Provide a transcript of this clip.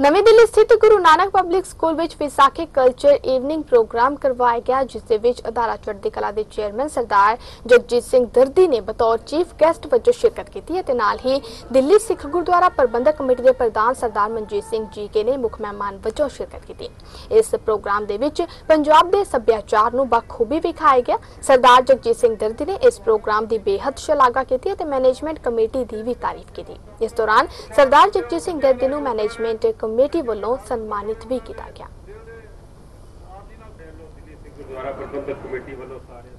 ਨਵੀਂ ਦਿੱਲੀ ਸਥਿਤ Guru Nanak public school ਵਿੱਚ ਵਿਸਾਖੀ ਕਲਚਰ ਈਵਨਿੰਗ ਪ੍ਰੋਗਰਾਮ ਕਰਵਾਇਆ ਗਿਆ, ਜਿਸ ਦੇ ਵਿੱਚ ਅਦਾਰਾ ਚੜ੍ਹਦੀ ਕਲਾ ਦੇ ਚੇਅਰਮੈਨ ਸਰਦਾਰ ਜਗਜੀਤ ਸਿੰਘ ਦਰਦੀ ਨੇ ਬਤੌਰ ਚੀਫ ਗੈਸਟ ਵਜੋਂ ਸ਼ਿਰਕਤ ਕੀਤੀ ਅਤੇ ਨਾਲ ਹੀ ਦਿੱਲੀ ਸਿੱਖ ਗੁਰਦੁਆਰਾ ਪ੍ਰਬੰਧਕ ਕਮੇਟੀ ਦੇ ਪ੍ਰਧਾਨ ਸਰਦਾਰ ਮਨਜੀਤ ਸਿੰਘ ਜੀਕੇ ਨੇ ਮੁੱਖ ਮਹਿਮਾਨ ਵਜੋਂ ਸ਼ਿਰਕਤ ਕੀਤੀ। ਇਸ ਪ੍ਰੋਗਰਾਮ ਦੇ ਵਿੱਚ ਪੰਜਾਬ ਦੇ ਸੱਭਿਆਚਾਰ ਨੂੰ ਬਖੂਬੀ ਵਿਖਾਇਆ ਗਿਆ। ਸਰਦਾਰ ਜਗਜੀਤ ਸਿੰਘ ਦਰਦੀ ਨੇ ਇਸ ਪ੍ਰੋਗਰਾਮ ਦੀ ਬੇਹੱਦ ਸ਼ਲਾਘਾ ਕੀਤੀ ਅਤੇ ਮੈਨੇਜਮੈਂਟ ਕਮੇਟੀ ਦੀ ਵੀ ਤਾਰੀਫ ਕੀਤੀ। ਇਸ ਦੌਰਾਨ ਸਰਦਾਰ ਜਗਜੀਤ ਸਿੰਘ ਦਰਦੀ ਨੂੰ ਮੈਨੇਜਮੈਂਟ ਕਮੇਟੀ ਵੱਲੋਂ ਸਨਮਾਨਿਤ ਵੀ ਕੀਤਾ ਗਿਆ। ਗੁਰਦੁਆਰਾ ਪ੍ਰਬੰਧਕ ਕਮੇਟੀ ਵੱਲੋਂ ਸਾਰੇ